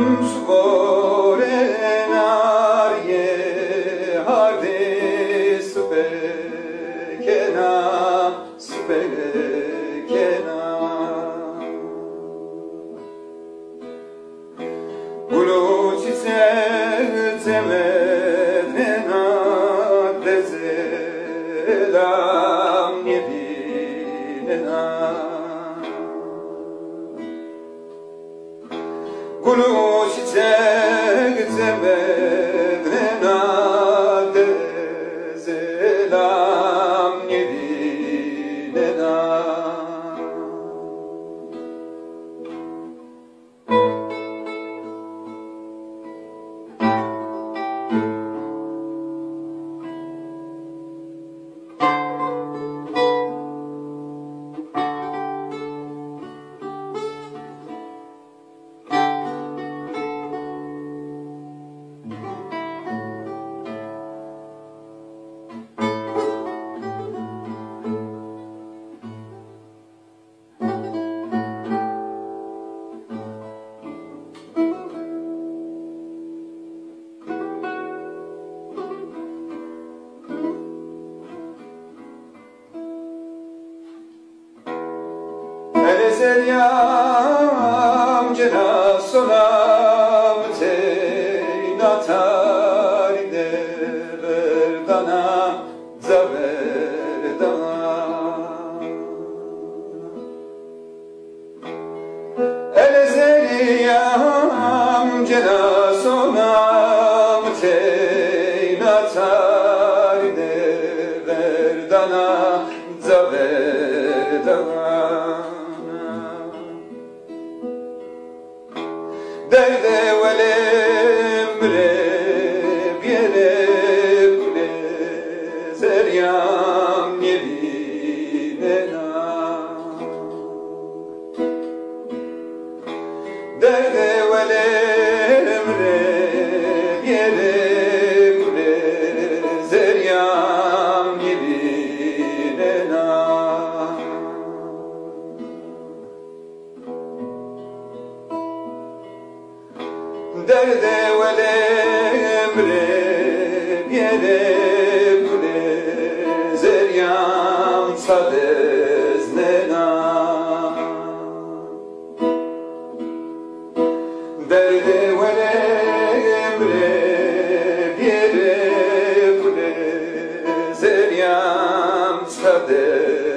Scorenarie hardis pekena spekena Glucice zemednena dezelam niewinna Glucice Elezelyam cena sonam te natari de verdana zaverdana Elezelyam cena sonam te emre biere kule zeryam yevinena Derde vele emre biere kule zeryam yevinena derde vele emre yere bule zeryan sadez nena. Derde vele emre yere bule zeryan sadez